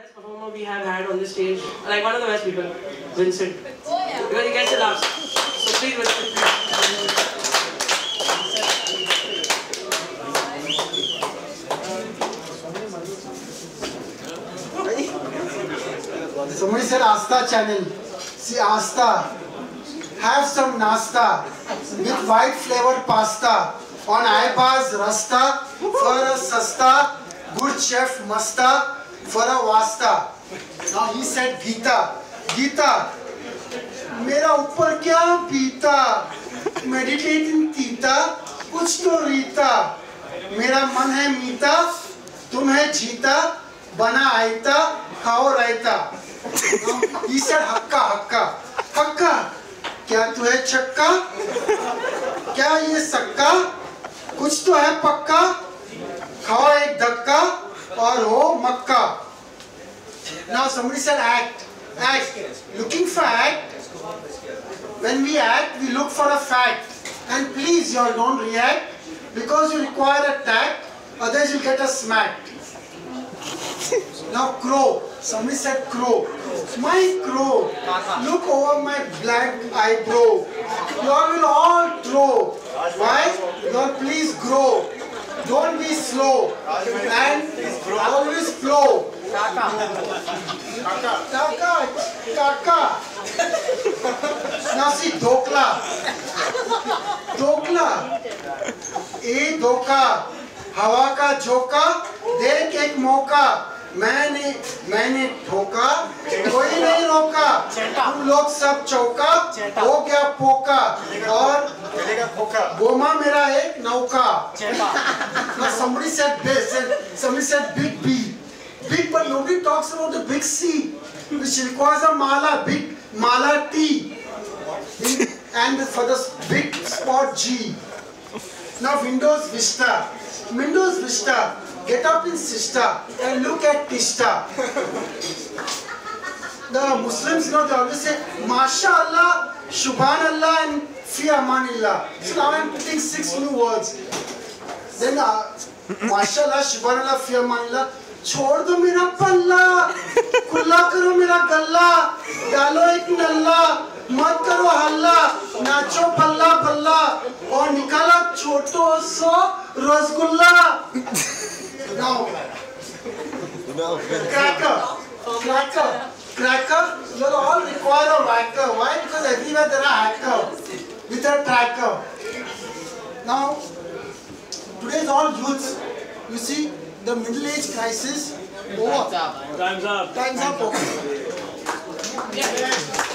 best performer we have had on the stage, like one of the best people, Vincent. Oh yeah. Because he gets the laughs. So please, Vincent. Somebody said Asta channel. See Asta. Have some nasta with white flavored pasta on iPads Rasta for a sasta, good chef masta for a wasta. Now he said Gita. Gita. मेरा ऊपर क्या पीता meditating तीता कुछ तो रीता मेरा मन है मीता, तुम है जीता, बना आयता, खाओ रायता ईसर हक्का हक्का हक्का, क्या तू है छक्का क्या ये सक्का कुछ तो है पक्का somebody said act act looking for act when we act we look for a fact and please y'all don't react because you require a tact otherwise you get a smack now crow. Somebody said crow. My crow. Look over my black eyebrow. You all will all throw. Why? You all please grow. Don't be slow. And always flow. धोखा हवा का झोंका देख एक मौका मैंने मैंने धोखा कोई नहीं रोका तुम लोग सब चौका हो गया पोका और बोमा मेरा एक नौका समरी से big B big but nobody talks about the big C which requires a mala big mala T and for the big spot G now Windows Vista. Windows Vista. Get up in Sista and look at Tista. the Muslims, you know, they always say, MashaAllah, Subhanallah and Fi Amanillah. So now I'm putting six new words. Then, uh, Subhanallah, Fi Amanillah. छोड़ दो मेरा पल्ला खुला करो मेरा गल्ला डालो एक नल्ला मत करो हल्ला नाचो पल्ला पल्ला और निकाला छोटो सो rasgulla now cracker cracker cracker you all require a whacker why because everywhere there are hacker with a tracker now Today's all youths, you see, the middle age crisis over. Time's up. Time's up. Time's up. Time's up.